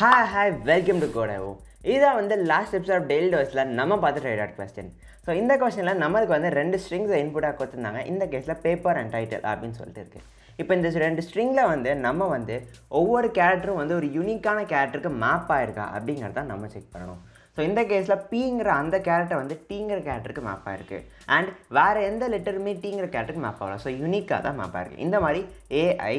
Hi hi welcome to கோடாவோ இதான் வந்து லாஸ்ட் எபிசோட் ஆஃப் டெய்லி டோஸில் நம்ம பார்த்து ரைட் அவுட் கொஸ்டின் ஸோ இந்த கொஸ்டினில் நம்மளுக்கு வந்து ரெண்டு ஸ்ட்ரிங்ஸை இன்புட்டாக கொடுத்துருந்தாங்க. இந்த கேஸில் பேப்பர் அண்ட் டைட்டில் அப்படின்னு சொல்லிட்டு இருக்குது இப்போ இந்த ரெண்டு ஸ்ட்ரிங்கில் வந்து நம்ம வந்து ஒவ்வொரு கேரக்டரும் வந்து ஒரு யூனிக்கான கேரக்டருக்கு மேப் ஆகிருக்கா அப்படிங்கிறத நம்ம செக் பண்ணணும். ஸோ இந்த கேஸில் பிங்கிற அந்த கேரக்டர் வந்து டீங்கிற கேரக்டருக்கு மேப் ஆயிருக்கு. அண்ட் வேறு எந்த லெட்டருமே டீங்கிற கேரக்டருக்கு மேப் ஆகலாம் ஸோ யூனிக்காக தான் மேப் ஆயிருக்கு. இந்த மாதிரி ஏஐ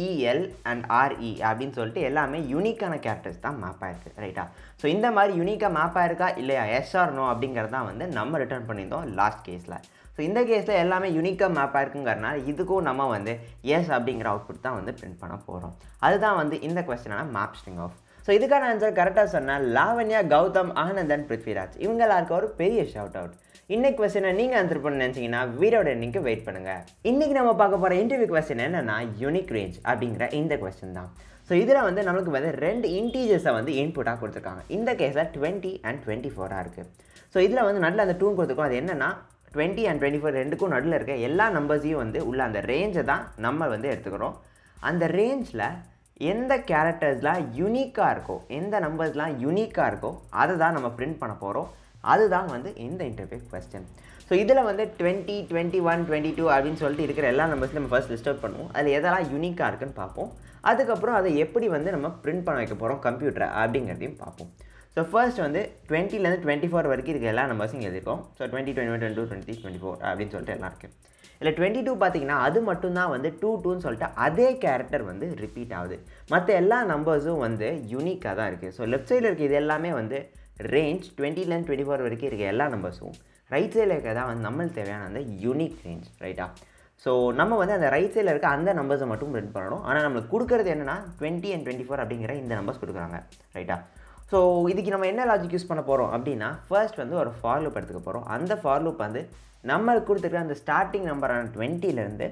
இஎல் அண்ட் ஆர்இ அப்படின்னு சொல்லிட்டு எல்லாமே யூனிக்கான கேரக்டர்ஸ் தான் மேப் ஆயிருக்கு ரைட்டா ஸோ இந்த மாதிரி யூனிக்காக மேப் ஆயிருக்கா இல்லையா? எஸ்ஆர் நோ அப்படிங்கிறது தான் வந்து நம்ம ரிட்டர்ன் பண்ணியிருந்தோம் லாஸ்ட் கேஸில் ஸோ இந்த கேஸில் எல்லாமே யூனிக்காக மேப் ஆயிருக்குங்கிறனால இதுக்கும் நம்ம வந்து எஸ் அப்படிங்கிற அவுட்புட் தான் வந்து பிரிண்ட் பண்ண போகிறோம் அதுதான் வந்து இந்த கொஸ்டினான மேப் ஸ்ட்ரிங் ஆஃப் ஸோ இதுக்கான ஆன்சர் கரெக்டாக சொன்னால் லாவண்யா கௌதம் ஆனந்தன் பிருத்விராஜ் இவங்க எல்லாருக்கும் ஒரு பெரிய ஷவுட் அவுட் இன்னைக்கு கொஸ்டினை நீங்கள் ஆன்சர் பண்ண நினச்சிங்கன்னா வீடியோட இன்னைக்கு வெயிட் பண்ணுங்கள் இன்றைக்கி நம்ம பார்க்க போகிற இன்டர்வியூ கொஸ்டின் என்னென்னா யூனிக் ரேஞ்ச் அப்படிங்கிற இந்த கொஸ்டின் தான். ஸோ இதில் வந்து நம்மளுக்கு வந்து ரெண்டு இன்டீஜர்ஸை வந்து இன்புட்டாக கொடுத்துருக்காங்க. இந்த கேஸில் டுவெண்ட்டி அண்ட் டுவெண்ட்டி ஃபோராக இருக்குது ஸோ இதில் வந்து நடுவில் அந்த டூன் கொடுத்துருக்கோம். அது என்னென்னா டுவெண்ட்டி அண்ட் டுவெண்ட்டி ஃபோர் ரெண்டுக்கும் நடுவில் இருக்க எல்லா நம்பர்ஸையும் வந்து உள்ள அந்த ரேஞ்சை தான் நம்ம வந்து எடுத்துக்கிறோம். அந்த ரேஞ்சில் எந்த கேரக்டர்ஸ்லாம் யூனிக்காக இருக்கோ எந்த நம்பர்ஸ்லாம் யூனிக்காக இருக்கோ அதை தான் நம்ம பிரிண்ட் பண்ண போகிறோம் அதுதான் வந்து இந்த இன்டர்வியூ கொஸ்டின் ஸோ இதில் வந்து twenty twenty one twenty two அப்படின்னு சொல்லிட்டு இருக்கிற எல்லா நம்பர்ஸையும் நம்ம ஃபஸ்ட் லிஸ்ட் அவுட் பண்ணுவோம். அதில் எதெல்லாம் யூனிக்காக இருக்குன்னு பார்ப்போம். அதுக்கப்புறம் அதை எப்படி வந்து நம்ம பிரிண்ட் பண்ண வைக்க போகிறோம் கம்ப்யூட்டரை அப்படிங்கிறதையும் பார்ப்போம். ஸோ ஃபர்ஸ்ட் வந்து டுவெண்ட்டிலேருந்து டுவெண்ட்டி ஃபோர் வரைக்கும் இருக்க எல்லா நம்பர்ஸும் எழுதிருக்கோம். So twenty twenty one twenty two twenty twenty four அப்படின்னு சொல்லிட்டு எல்லாம் இருக்குது இல்லை டுவெண்ட்டி டூ பார்த்தீங்கன்னா அது மட்டும்தான் வந்து டூ டூன்னு சொல்லிட்டு அதே கேரக்டர் வந்து ரிப்பீட் ஆகுது. மற்ற எல்லா நம்பர்ஸும் வந்து யூனிக்காக தான் இருக்குது ஸோ லெஃப்ட் சைடில் இருக்க இது எல்லாமே வந்து ரேஞ்ச் டுவெண்ட்டிலேருந்து டுவெண்ட்டி ஃபோர் வரைக்கும் இருக்க எல்லா நம்பர்ஸும் ரைட் சைடில் இருக்கிறதா வந்து நம்மளுக்கு தேவையான அந்த யூனிக் ரேஞ்ச் ரைட்டா ஸோ நம்ம வந்து அந்த ரைட் சைடில் இருக்க அந்த நம்பர்ஸை மட்டும் பிரிண்ட் பண்ணணும். ஆனால் நம்மளுக்கு கொடுக்குறது என்னென்னா டுவெண்ட்டி அண்ட் டுவெண்ட்டி ஃபோர் அப்படிங்கிற இந்த நம்பர்ஸ் கொடுக்குறாங்க ரைட்டா ஸோ இதுக்கு நம்ம என்ன லாஜிக் யூஸ் பண்ண போகிறோம் அப்படின்னா ஃபர்ஸ்ட் வந்து ஒரு ஃபார் லூப் எடுத்துக்க போகிறோம் அந்த ஃபார் லூப் வந்து நம்மளுக்கு கொடுத்துருக்க அந்த ஸ்டார்டிங் நம்பரான டுவெண்ட்டிலேருந்து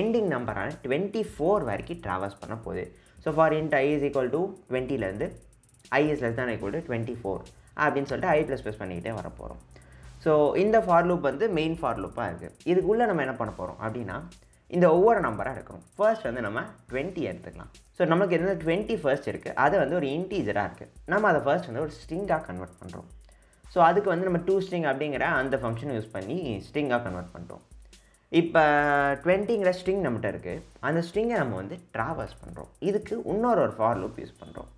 எண்டிங் நம்பரான டுவெண்ட்டி ஃபோர் வரைக்கும் ட்ராவல்ஸ் பண்ண போகுது. So for int i is equal to டுவெண்ட்டிலேருந்து i is less than equal to twenty four அப்படின்னு சொல்லிட்டு ஐ ப்ளஸ் ப்ளஸ் பண்ணிக்கிட்டே வர போகிறோம் ஸோ இந்த ஃபார் லூப் வந்து மெயின் ஃபார் லூப்பாக இருக்குது இதுக்குள்ளே நம்ம என்ன பண்ண போகிறோம் அப்படின்னா இந்த ஒவ்வொரு நம்பராக எடுக்கிறோம். ஃபர்ஸ்ட் வந்து நம்ம டுவெண்ட்டி எடுத்துக்கலாம். ஸோ நமக்கு எந்த டுவெண்ட்டி ஃபர்ஸ்ட் இருக்குது அது வந்து ஒரு இன்டீஜராக இருக்குது நம்ம அதை ஃபர்ஸ்ட் வந்து ஒரு ஸ்ட்ரிங்காக கன்வெர்ட் பண்ணுறோம் ஸோ அதுக்கு வந்து நம்ம டூ ஸ்ட்ரிங் அப்படிங்கிற அந்த ஃபங்க்ஷன் யூஸ் பண்ணி ஸ்ட்ரிங்காக கன்வெர்ட் பண்ணுறோம் இப்போ டுவெண்ட்டிங்கிற ஸ்ட்ரிங் நம்மகிட்ட இருக்குது அந்த ஸ்ட்ரிங்கை நம்ம வந்து ட்ராவல்ஸ் பண்ணுறோம் இதுக்கு இன்னொரு ஒரு ஃபார் லூப் யூஸ் பண்ணுறோம்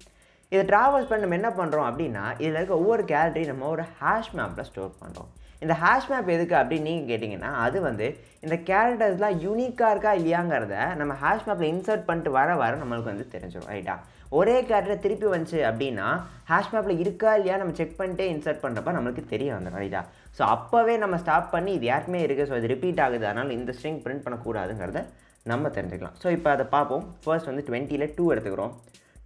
இதை ட்ராவல்ஸ் பண்ணி நம்ம என்ன பண்ணுறோம் அப்படின்னா இதில் இருக்க ஒவ்வொரு கேலரி நம்ம ஒரு ஹேஷ் மேப்பில் ஸ்டோர் பண்ணுறோம் இந்த ஹேஷ் மேப் எதுக்கு அப்படின்னு நீங்கள் கேட்டிங்கன்னா அது வந்து இந்த கேரக்டர்ஸ்லாம் யூனிக்காக இருக்கா இல்லையாங்கிறத நம்ம ஹேஷ் மேப்பில் இன்சர்ட் பண்ணிட்டு வர வர நம்மளுக்கு வந்து தெரிஞ்சிடும் ரைட்டா ஒரே கேரக்டர் திருப்பி வந்துச்சு அப்படின்னா ஹேஷ் மேப்பில் இருக்கா இல்லையா நம்ம செக் பண்ணிட்டே இன்சர்ட் பண்ணுறப்ப நம்மளுக்கு தெரிய வந்துடும் ரைட்டா ஸோ அப்போவே நம்ம ஸ்டாப் பண்ணி இது யாருக்குமே இருக்குது ஸோ இது ரிப்பீட் ஆகுது. அதனால் இந்த ஸ்ட்ரிங் பிரிண்ட் பண்ணக்கூடாதுங்கிறத நம்ம தெரிஞ்சுக்கலாம். ஸோ இப்போ அதை பார்ப்போம். ஃபர்ஸ்ட் வந்து டுவெண்ட்டியில் டூ எடுத்துக்கிறோம்.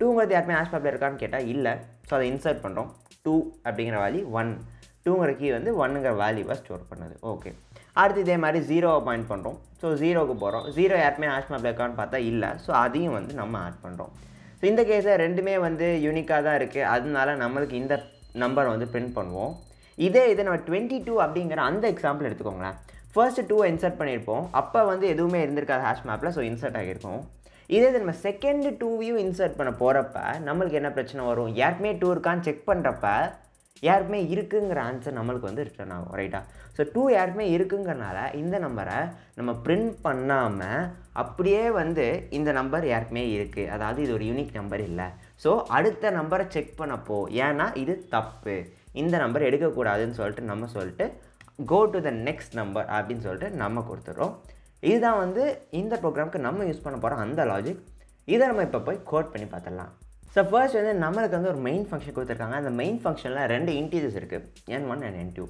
டூங்கிறது யாருமே ஆஷ் பாப்பில் இருக்கான்னு கேட்டால் இல்லை. ஸோ அதை இன்சர்ட் பண்ணுறோம் டூ அப்படிங்கிற வேல்யூ ஒன் டூங்கிற கீ வந்து ஒன்னுங்கிற வேல்யூவை ஸ்டோர் பண்ணுது. ஓகே அடுத்து இதே மாதிரி ஜீரோவை பாயிண்ட் பண்ணுறோம் ஸோ ஜீரோவுக்கு போகிறோம் ஜீரோ யாருமே ஆஷ் மேப்பில் இருக்கான்னு பார்த்தா இல்லை. ஸோ அதையும் வந்து நம்ம ஆட் பண்ணுறோம் ஸோ இந்த கேஸில் ரெண்டுமே வந்து யூனிக்காக தான் இருக்குது அதனால நம்மளுக்கு இந்த நம்பரை வந்து பிரிண்ட் பண்ணுவோம். இதே இதை நம்ம டுவெண்ட்டி டூ அப்படிங்கிற அந்த எக்ஸாம்பிள் எடுத்துக்கோங்களேன். ஃபர்ஸ்ட் டூ இன்சர்ட் பண்ணியிருப்போம். அப்போ வந்து எதுவுமே இருந்திருக்காது ஹேஷ் மேப்பில் ஸோ இன்சர்ட் ஆகியிருக்கும். இதே இது நம்ம செகண்ட் டூவையும் இன்சர்ட் பண்ண போகிறப்ப நம்மளுக்கு என்ன பிரச்சனை வரும்? யாருக்குமே டூ இருக்கான்னு செக் பண்ணுறப்ப யாருக்குமே இருக்குங்கிற ஆன்சர் நம்மளுக்கு வந்து ரிட்டர்ன் ஆகும் ரைட்டா ஸோ டூ யாருக்குமே இருக்குங்கிறனால இந்த நம்பரை நம்ம பிரிண்ட் பண்ணாமல் அப்படியே வந்து இந்த நம்பர் யாருக்குமே இருக்குது அதாவது இது ஒரு யூனிக் நம்பர் இல்லை. ஸோ அடுத்த நம்பரை செக் பண்ணப்போ ஏன்னா இது தப்பு. இந்த நம்பர் எடுக்கக்கூடாதுன்னு சொல்லிட்டு நம்ம சொல்லிட்டு go to the next number அப்படின்னு சொல்லிட்டு நம்ம கொடுத்துட்றோம். இதுதான் வந்து இந்த ப்ரோக்ராமுக்கு நம்ம யூஸ் பண்ண போகிறோம் அந்த லாஜிக் இதை நம்ம இப்போ போய் கோட் பண்ணி பார்த்துடலாம். ஸோ ஃபர்ஸ்ட் வந்து நம்மளுக்கு வந்து ஒரு மெயின் ஃபங்க்ஷன் கொடுத்துருக்காங்க. அந்த மெயின் ஃபங்க்ஷனில் ரெண்டு இன்டீஜர்ஸ் இருக்குது n one and n two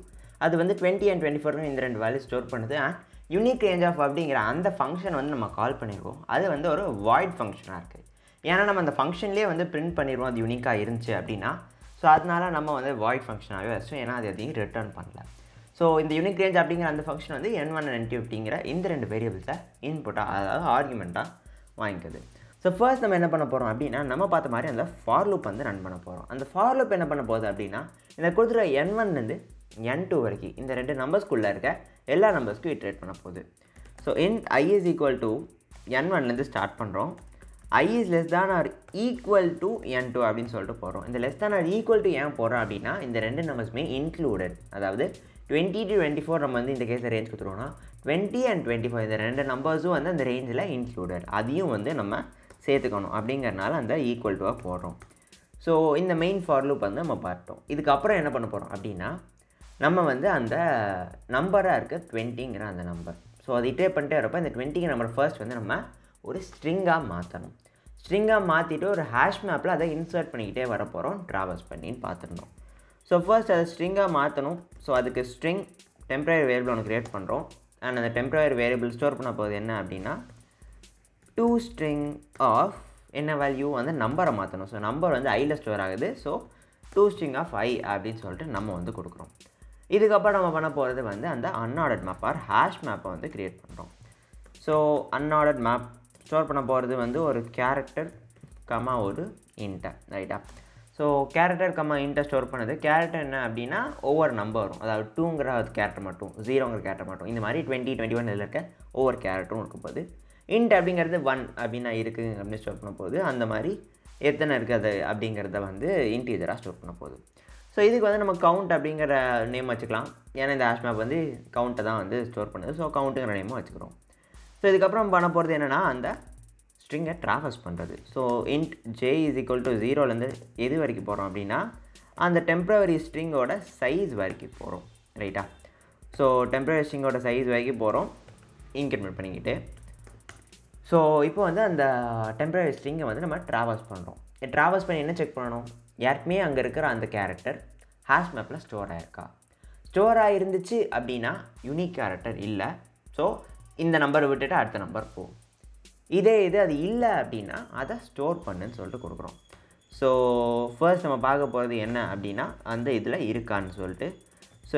அது வந்து டுவெண்ட்டி அண்ட் டுவெண்ட்டி ஃபோர்னு இந்த ரெண்டு வேல்யூ ஸ்டோர் பண்ணுது. அண்ட் யூனிக் ரேஞ்ச் ஆஃப் அப்படிங்கிற அந்த ஃபங்க்ஷன் வந்து நம்ம கால் பண்ணியிருக்கோம் அது வந்து ஒரு வாய்ட் ஃபங்க்ஷனாக இருக்குது ஏன்னா நம்ம அந்த ஃபங்க்ஷன்லேயே வந்து பிரிண்ட் பண்ணிடுவோம் அது யூனிக்காக இருந்துச்சு அப்படின்னா ஸோ அதனால நம்ம வந்து வாய்ட் ஃபங்க்ஷனாகவே வச்சோம் ஏன்னா அது எதையும் ரிட்டர்ன் பண்ணல. ஸோ இந்த யூனிக் ரேஞ்ச் அப்படிங்கிற அந்த ஃபங்க்ஷன் வந்து என் ஒன் என் டூ அப்படிங்கிற இந்த ரெண்டு வேரியபிள்ஸை இன்புட்டாக அதாவது ஆர்குமெண்ட்டாக வாங்கிக்குது. ஸோ ஃபர்ஸ்ட் நம்ம என்ன பண்ண போகிறோம் அப்படின்னா நம்ம பார்த்த மாதிரி அந்த ஃபார் லூப் வந்து ரன் பண்ண போகிறோம் அந்த ஃபார் லூப் என்ன பண்ண போகுது அப்படின்னா இந்த கொடுத்துருக்க என் ஒன்லேருந்து என் டூ வரைக்கும் இந்த ரெண்டு நம்பர்ஸ்குள்ளே இருக்க எல்லா நம்பர்ஸ்க்கும் இட்ரேட் பண்ண போகுது. So in i is equal to n ஒன்லேருந்து ஸ்டார்ட் பண்ணுறோம் i is less than or equal to n two அப்படின்னு சொல்லிட்டு போகிறோம் இந்த less than or equal to ஏன் போகிறோம் அப்படின்னா இந்த ரெண்டு நம்பர்ஸுமே இன்க்ளூடட் அதாவது டுவெண்ட்டி டு டுவெண்ட்டி ஃபோர் நம்ம வந்து இந்த கேஸில் ரேஞ்ச் கொடுத்துருவோம்னா டுவெண்ட்டி அண்ட் டுவெண்ட்டி ஃபைவ் இந்த ரெண்டு நம்பர்ஸும் வந்து அந்த ரேஞ்சில் இன்க்ளூடட் அதையும் வந்து நம்ம சேர்த்துக்கணும். அப்படிங்கிறனால அந்த ஈக்குவல் டுவாக போடுறோம். ஸோ இந்த மெயின் ஃபார் லூப் வந்து நம்ம பார்த்தோம் இதுக்கப்புறம் என்ன பண்ண போகிறோம் அப்படின்னா நம்ம வந்து அந்த நம்பராக இருக்க டுவெண்ட்டிங்கிற அந்த நம்பர் ஸோ அதை இட்டே பண்ணிட்டே வரப்போ இந்த டுவெண்ட்டிங்க நம்பர் ஃபர்ஸ்ட் வந்து நம்ம ஒரு ஸ்ட்ரிங்காக மாற்றணும் ஸ்ட்ரிங்காக மாற்றிட்டு ஒரு ஹேஷ் மேப்பில் அதை இன்சர்ட் பண்ணிக்கிட்டே வர போகிறோம் ட்ராவல்ஸ் பண்ணின்னு பார்த்துருந்தோம் ஸோ ஃபர்ஸ்ட் அதை ஸ்ட்ரிங்காக மாற்றணும் ஸோ அதுக்கு ஸ்ட்ரிங் டெம்பரரி வேரியபிள் ஒன்று க்ரியேட் பண்ணுறோம் அண்ட் அந்த டெம்பரரி வேரியபிள் ஸ்டோர் பண்ண போகுது என்ன அப்படின்னா டூ ஸ்ட்ரிங் ஆஃப் என்ன வேல்யூ வந்து நம்பரை மாற்றணும் ஸோ நம்பர் வந்து ஐயில் ஸ்டோர் ஆகுது. So to string of i அப்படின்னு சொல்லிட்டு நம்ம வந்து கொடுக்குறோம். இதுக்கப்புறம் நம்ம பண்ண போகிறது வந்து அந்த அன்ஆர்டட் மேப் ஆர் ஹேஷ் மேப்பை வந்து க்ரியேட் பண்ணுறோம் ஸோ அன்ஆர்டட் மேப் ஸ்டோர் பண்ண போகிறது வந்து ஒரு கேரக்டர் கமா ஒரு இன்டர் ரைட்டா ஸோ கேரக்டர் கம்மா இன்ட்டை ஸ்டோர் பண்ணது. கேரக்டர் என்ன அப்படின்னா ஒவ்வொரு நம்பர் வரும். அதாவது டூங்கிற கேரக்டர் மட்டும் ஜீரோங்கிற கேரக்டர் மட்டும். இந்த மாதிரி டுவெண்ட்டி டுவெண்ட்டி ஒன் இதில் இருக்க ஒவ்வொரு கேரக்டரும் இருக்கும் போது இன்ட் அப்படிங்கிறது ஒன் அப்படின்னா இருக்குது அப்படின்னு ஸ்டோர் பண்ண போகுது. அந்த மாதிரி எத்தனை இருக்குது அது அப்படிங்கிறத வந்து இன்டீஜராக ஸ்டோர் பண்ண போகுது. ஸோ இதுக்கு வந்து நம்ம கவுண்ட் அப்படிங்கிற நேம் வச்சுக்கலாம். ஏன்னா இந்த ஆஷ்மேப் மேப் வந்து கவுண்ட்டை தான் வந்து ஸ்டோர் பண்ணுது. ஸோ கவுண்ட்டுங்கிற நேமும் வச்சுக்கிறோம். ஸோ இதுக்கப்புறம் பண்ண போகிறது என்னென்னா அந்த ஸ்ட்ரிங்கை ட்ராவல்ஸ் பண்ணுறது so int j is equal to ஜீரோலேருந்து எது வரைக்கும் போகிறோம் அப்படின்னா அந்த டெம்ப்ரவரி ஸ்ட்ரிங்கோட சைஸ் வரைக்கும் போகிறோம் ரைட்டா ஸோ டெம்ப்ரவரி ஸ்ட்ரிங்கோட சைஸ் வரைக்கும் போகிறோம் இன்க்ரிமெண்ட் பண்ணிக்கிட்டு. ஸோ இப்போ வந்து அந்த டெம்ப்ரவரி ஸ்ட்ரிங்கை வந்து நம்ம ட்ராவல்ஸ் பண்ணுறோம் ட்ராவல்ஸ் பண்ணி என்ன செக் பண்ணணும்? யாருக்குமே அங்கே இருக்கிற அந்த கேரக்டர் ஹேஷ் மேப்பில் ஸ்டோர் ஆகிருக்கா ஸ்டோர் ஆகிருந்துச்சு அப்படின்னா யூனிக் கேரக்டர் இல்லை. ஸோ இந்த நம்பரை விட்டுட்டு அடுத்த நம்பர் போகும் இதே இது அது இல்லை அப்படின்னா அதை ஸ்டோர் பண்ணுன்னு சொல்லிட்டு கொடுக்குறோம். ஸோ ஃபர்ஸ்ட் நம்ம பார்க்க போகிறது என்ன அப்படின்னா அந்த இதில் இருக்கான்னு சொல்லிட்டு. So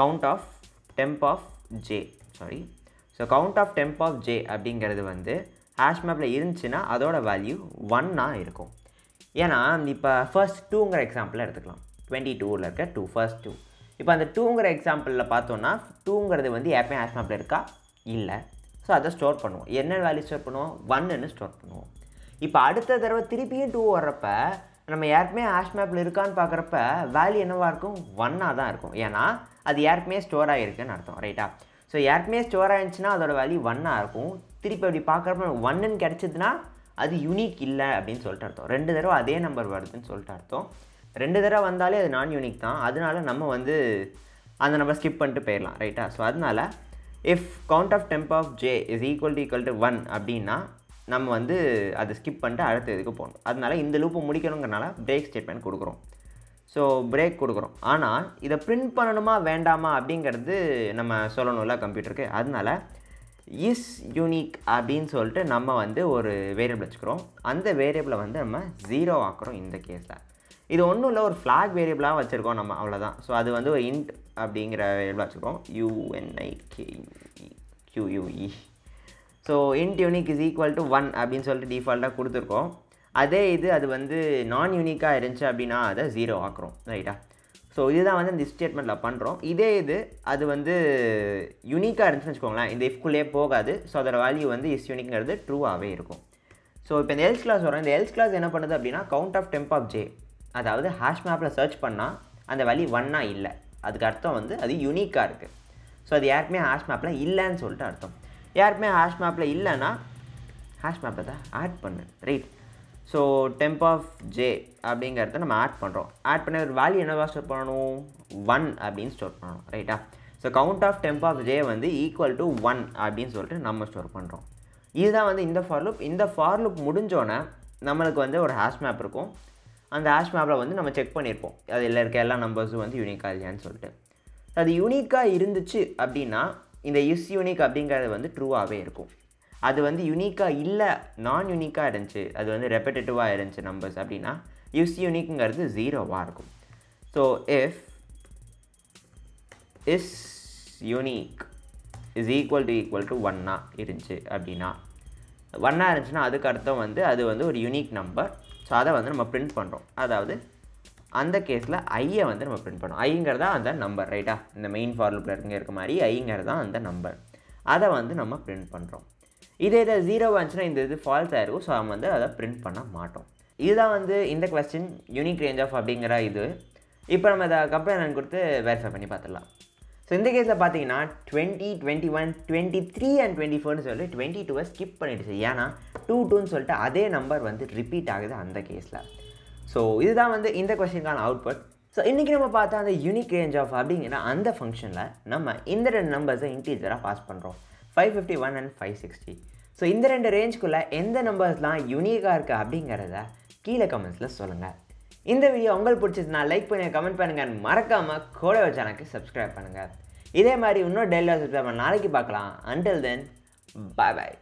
count of temp of j sorry so count of temp of j அப்படிங்கிறது வந்து ஹேஷ் மேப்பில் இருந்துச்சுன்னா அதோட வேல்யூ ஒன்னாக இருக்கும். ஏன்னா இப்போ ஃபர்ஸ்ட் டூங்கிற எக்ஸாம்பிளில் எடுத்துக்கலாம். டுவெண்ட்டி டூவில் இருக்க டூ ஃபர்ஸ்ட் டூ இப்போ அந்த டூங்கிற எக்ஸாம்பிளில் பார்த்தோன்னா டூங்கிறது வந்து எப்பயும் ஹேஷ் மேப்பில் இருக்கா? இல்லை. ஸோ அதை ஸ்டோர் பண்ணுவோம். என்ன வேல்யூ ஸ்டோர் பண்ணுவோம்? ஒன்னுன்னு ஸ்டோர் பண்ணுவோம். இப்போ அடுத்த தடவை திருப்பியும் டூ வர்றப்ப நம்ம யாருக்குமே ஆஷ் மேப்பில் இருக்கான்னு பார்க்குறப்ப வேல்யூ என்னவாக இருக்கும்? ஒன்னாக தான் இருக்கும். ஏன்னா அது யாருக்குமே ஸ்டோர் ஆகிருக்குன்னு அர்த்தம் ரைட்டா ஸோ யாருக்குமே ஸ்டோர் ஆகிருந்துச்சுன்னா அதோட வேல்யூ ஒன்னாக இருக்கும். திருப்பி அப்படி பார்க்குறப்ப ஒன்னுன்னு கிடச்சிதுன்னா அது யூனிக் இல்லை அப்படின்னு சொல்லிட்டு அர்த்தம். ரெண்டு தடவை அதே நம்பர் வருதுன்னு சொல்லிட்டு அர்த்தம். ரெண்டு தடவை வந்தாலே அது நான் யூனிக் தான். அதனால நம்ம வந்து அந்த நம்பர் ஸ்கிப் பண்ணிட்டு போயிடலாம் ரைட்டா ஸோ அதனால if count of temp of j is equal to equal to one அப்படின்னா நம்ம வந்து அதை ஸ்கிப் பண்ணிட்டு அடுத்த இதுக்கு போகணும். அதனால இந்த லூப்பை முடிக்கணுங்கிறனால பிரேக் ஸ்டேட்மெண்ட் கொடுக்குறோம். ஸோ பிரேக் கொடுக்குறோம். ஆனால் இதை பிரிண்ட் பண்ணணுமா வேண்டாமா அப்படிங்கிறது நம்ம சொல்லணும்ல கம்ப்யூட்டருக்கு அதனால இஸ் யூனிக் அப்படின்னு சொல்லிட்டு நம்ம வந்து ஒரு வேரியபிள் வச்சுக்கிறோம். அந்த வேரியபிளை வந்து நம்ம ஜீரோ ஆக்குறோம் இந்த கேஸில் இது ஒன்றும் இல்லை ஒரு ஃப்ளாக் வேரியபிளாக வச்சுருக்கோம் நம்ம அவ்வளோதான் ஸோ அது வந்து ஒரு இன்ட் அப்படிங்கிற வேரியபிளாக வச்சுருக்கோம். U N I K Q U E so int unique is equal to one அப்படின்னு சொல்லிட்டு டிஃபால்ட்டாக கொடுத்துருக்கோம். அதே இது அது வந்து நான் யூனிக்காக இருந்துச்சு அப்படின்னா அதை ஜீரோ ஆக்குறோம் ரைட்டா ஸோ இதுதான் வந்து இந்த ஸ்டேட்மெண்ட்டில் பண்ணுறோம் இதே இது அது வந்து யூனிக்காக இருந்துச்சுன்னு வச்சுக்கோங்களேன். இந்த இஃப்குள்ளே போகாது. ஸோ அதோட வேல்யூ வந்து இஸ் யூனிக்ங்கிறது ட்ரூவாகவே இருக்கும். ஸோ இப்போ இந்த எல்ஸ் கிளாஸ் வரும் இந்த எல்ஸ் கிளாஸ் என்ன பண்ணுது அப்படின்னா count of temp of j அதாவது ஹேஷ் மேப்பில் சர்ச் பண்ணால் அந்த வேல்யூ ஒன்னாக இல்லை. அதுக்கு அர்த்தம் வந்து அது யூனிக்காக இருக்குது ஸோ அது யாருக்குமே ஹேஷ் மேப்பில் இல்லைன்னு சொல்லிட்டு அர்த்தம். யாருக்குமே ஹேஷ் மேப்பில் இல்லைன்னா ஹேஷ் மேப்பில் தான் ஆட் பண்ணு. Right so temp of j அப்படிங்கிறத நம்ம ஆட் பண்ணுறோம் ஆட் பண்ண ஒரு வேல்யூ என்னவா ஸ்டோர் பண்ணணும்? ஒன் அப்படின்னு ஸ்டோர் பண்ணணும். ரைட்டா so count of temp of j வந்து ஈக்குவல் டு ஒன் அப்படின்னு சொல்லிட்டு நம்ம ஸ்டோர் பண்ணுறோம் இதுதான் வந்து இந்த ஃபார் லுப் இந்த ஃபார் லுப் முடிஞ்சோன்னே நம்மளுக்கு வந்து ஒரு ஹேஷ் மேப் இருக்கும். அந்த ஆஷ் மேப்பில் வந்து நம்ம செக் பண்ணியிருப்போம் அதில் இருக்க எல்லா நம்பர்ஸும் வந்து யூனிக்காக இல்லையான்னு சொல்லிட்டு. அது யூனிக்காக இருந்துச்சு அப்படின்னா இந்த இஸ் யூனிக் அப்படிங்கிறது வந்து ட்ரூவாகவே இருக்கும். அது வந்து யூனிக்காக இல்லை நான் யூனிக்காக இருந்துச்சு அது வந்து ரெப்படேட்டிவாக இருந்துச்சு நம்பர்ஸ் அப்படின்னா இஸ் யூனிக்ங்கிறது ஜீரோவாக இருக்கும். So if is unique is equal to equal to ஒன்னாக இருந்துச்சு அப்படின்னா ஒன்னாக இருந்துச்சுன்னா அதுக்கு அர்த்தம் வந்து அது வந்து ஒரு யூனிக் நம்பர் ஸோ அதை வந்து நம்ம பிரிண்ட் பண்ணுறோம் அதாவது அந்த கேஸில் ஐயை வந்து நம்ம பிரிண்ட் பண்ணோம். ஐங்கிறதா அந்த நம்பர் ரைட்டா இந்த மெயின் ஃபார்லுக்கில் இருக்க இருக்க மாதிரி ஐங்கிறது தான் அந்த நம்பர் அதை வந்து நம்ம பிரிண்ட் பண்ணுறோம் இதே இதை ஜீரோ வந்துச்சுன்னா இந்த இது ஃபால்ஸ் ஆயிருக்கும் ஸோ நம்ம வந்து அதை பிரிண்ட் பண்ண மாட்டோம். இதுதான் வந்து இந்த கொஸ்டின் யூனிக் ரேஞ்ச் ஆஃப் அப்படிங்கிற இது. இப்போ நம்ம இதை கம்பேர் கொடுத்து வெரிஃபை பண்ணி பார்த்துடலாம். ஸோ இந்த கேஸில் பார்த்தீங்கன்னா twenty twenty one twenty three and twenty ஃபோர்னு சொல்லிட்டு டுவெண்ட்டி டூவை ஸ்கிப் பண்ணிடுச்சு ஏன்னா டூ டூன்னு சொல்லிட்டு அதே நம்பர் வந்து ரிப்பீட் ஆகுது அந்த கேஸில் ஸோ இதுதான் வந்து இந்த கொஸ்டினுக்கான அவுட்புட் ஸோ இன்றைக்கி நம்ம பார்த்தா அந்த யூனிக் ரேஞ்ச் ஆஃப் அப்படிங்கிற அந்த ஃபங்க்ஷனில் நம்ம இந்த ரெண்டு நம்பர்ஸை இன்டீஜராக பாஸ் பண்ணுறோம் five fifty one and five sixty so இந்த ரெண்டு ரேஞ்சுக்குள்ளே எந்த நம்பர்ஸ்லாம் யூனிக்காக இருக்குது அப்படிங்கிறத கீழே கமெண்ட்ஸில் சொல்லுங்கள் இந்த வீடியோ உங்களுக்கு பிடிச்சதுனா லைக் பண்ணி கமெண்ட் பண்ணுங்கள் மறக்காமல் கோட சேனலுக்கு சப்ஸ்கிரைப் பண்ணுங்கள் இதே மாதிரி இன்னும் டெய்லியாக சப்ஸ்கிரைப் பண்ண நாளைக்கு பார்க்கலாம். அன்டில் தென் பாய் பாய்